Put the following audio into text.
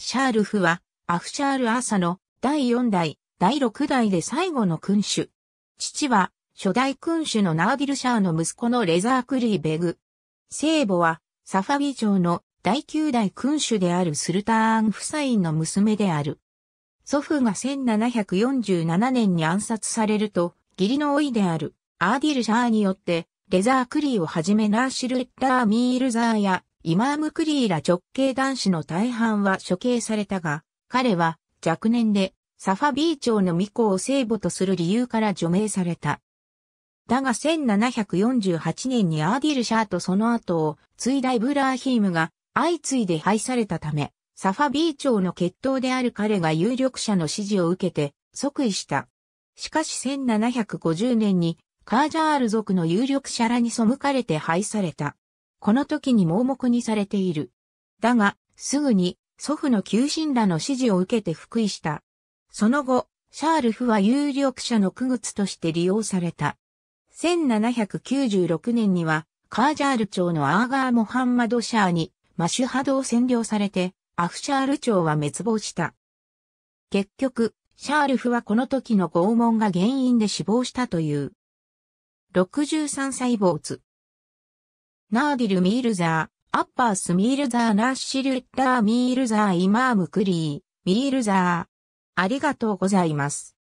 シャールフは、アフシャール・アーサの第4代、第6代で最後の君主。父は、初代君主のナーディル・シャーの息子のレザー・クリー・ベグ。生母は、サファビ朝の第9代君主であるスルターン・フサインの娘である。祖父が1747年に暗殺されると、義理の甥であるアーディル・シャーによって、レザー・クリーをはじめナーシル・エッラー・ミールザーやイマーム・クリーら直系男子の大半は処刑されたが、彼は若年でサファビー朝の巫女を聖母とする理由から除名された。だが1748年にアーディル・シャーとその後を継いだイブラーヒームが相次いで廃されたため、サファビー朝の血統である彼が有力者の支持を受けて即位した。しかし1750年にカージャール族の有力者らに背かれて廃された。この時に盲目にされている。だが、すぐに祖父の求心らの支持を受けて復位した。その後、シャールフは有力者の区靴として利用された。1796年には、カージャール朝のアーガー・モハンマド・シャーにマシュハドを占領されて、アフシャール朝は滅亡した。結局、シャールフはこの時の拷問が原因で死亡したという。63歳没。ナーディル・ミールザー、アッバース・ミールザー・ナッシル・ッラー・ミールザー・イマーム・クリー、ミールザー。ありがとうございます。